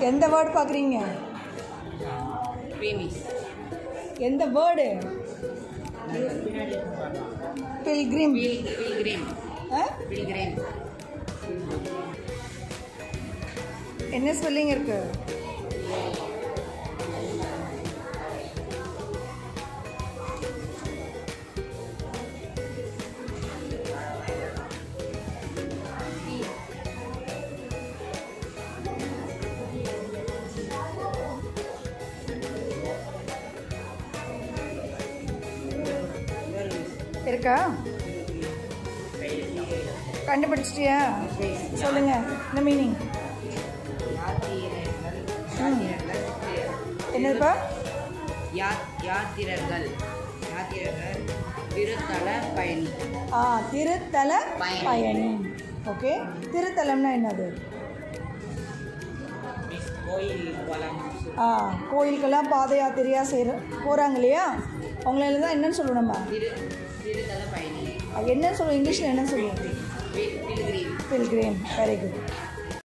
எந்த வேர்டு பார்க்குறீங்க? எந்த வேர்டு பில்கிரிம் பில்கிரிம் ஆ? பில்கிரிம் என்ன ஸ்பெல்லிங் இருக்கு? இருக்கா? கண்டுபிடிச்சிட்டியா? சொல்லுங்க என்ன மீனிங் என்னதுப்பா? யாத்திரர்கள். யாத்திரர்கள் திருத்தல பயணி. ஆ திருத்தல பயணி. ஓகே. திருத்தலம்னா என்னது? கோயில் ஆ கோயிலுக்கெல்லாம் பாத யாத்திரையாக செய்கிற போகிறாங்க இல்லையா? அவங்களெல்லாம் தான் என்னன்னு சொல்லுவோம் நம்ம என்னன்னு சொல்லுவோம் இங்கிலீஷில் என்ன சொல்லுவோம் பில்கிரேம் வெரி குட்